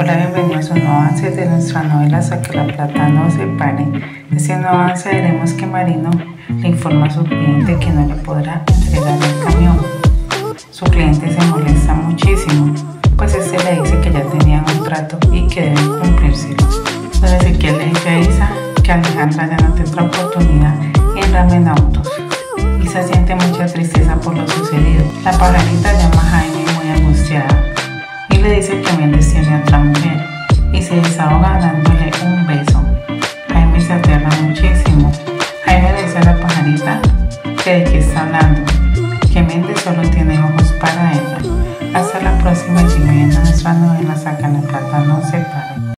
Hola, bienvenidos a un avance de nuestra novela Hasta que la plata no se pare. En este nuevo avance veremos que Marino le informa a su cliente que no le podrá entregar el camión. Su cliente se molesta muchísimo, pues este le dice que ya tenían un trato y que deben cumplírselo. Don Ezequiel le dice a Isa que Alejandra ya no tendrá oportunidad en Ramen Autos. Isa siente mucha tristeza por lo sucedido. La pajarita llama a Jaime muy angustiada y le dice que Méndez tiene otra mujer y se desahoga dándole un beso. Jaime se aterra muchísimo. Jaime le dice a la pajarita que de qué está hablando, que Méndez solo tiene ojos para ella. Hasta la próxima y si viendo nuestra novela